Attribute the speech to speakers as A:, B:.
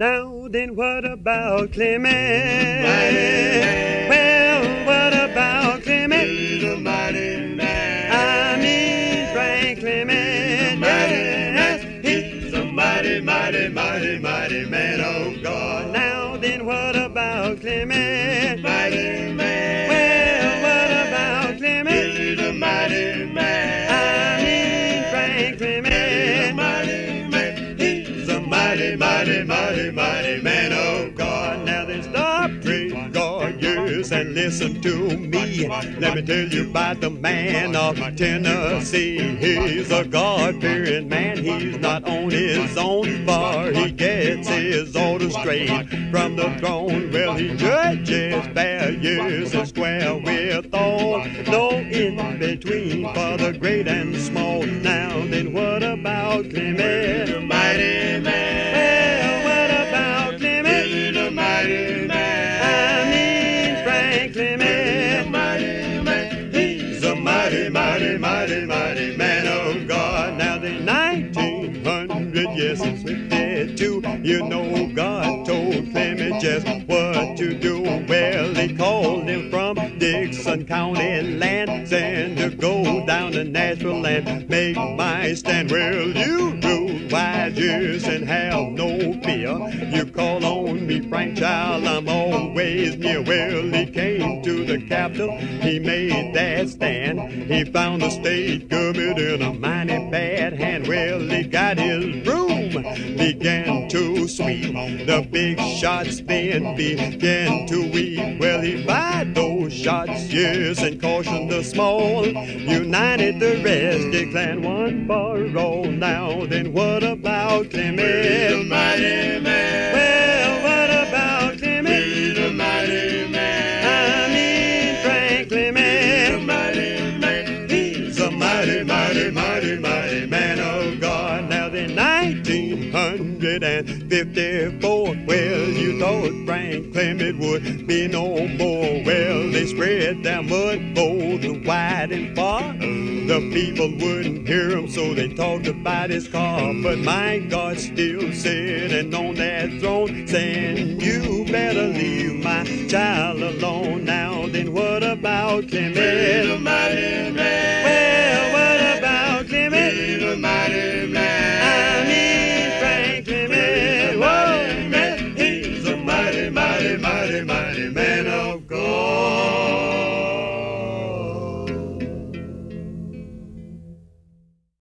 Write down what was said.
A: Now then, what about Clement? Well, what about Clement?
B: He's a mighty man.
A: I mean Frank Clement. Yes,
B: He's a mighty, mighty, mighty, mighty man of God.
A: Now then, what about Clement?
B: Mighty man.
A: Well, what about Clement?
B: He's a mighty man.
A: I mean Frank Clement.
B: Mighty, mighty, man of God.
A: Now then, stop, praise God, yes, and listen to me. Let me tell you about the man of Tennessee. He's a God-fearing man. He's not on his own, for he gets his orders straight from the throne. Well, he judges fair, yes, and square with all. No in between for the great and small. Now then, what about Clement? Frank
B: He's a mighty man. He's a mighty, mighty, mighty, mighty man of God.
A: Now the 1900, yes, it's 52. You know God told Clement just what to do. Well, he called him from Dickson County land, saying to go down to Nashville and make my stand. Well, you rule wise, yes, and have no fear. You call on me, Frank Child, I'm always near. He made that stand. He found the state government in a mighty bad hand. Well, he got his broom, began to sweep. The big shots then began to weep. Well, he fired those shots, yes, and cautioned the small. United the rest, declared one for all. Now then, what about Clement? 1954, well, you thought Frank Clement would be no more. Well, they spread their mud both wide and far. The people wouldn't hear him, so they talked about his car. But my God still sitting on that throne, saying, You better leave my child alone. Now then, what about Clement?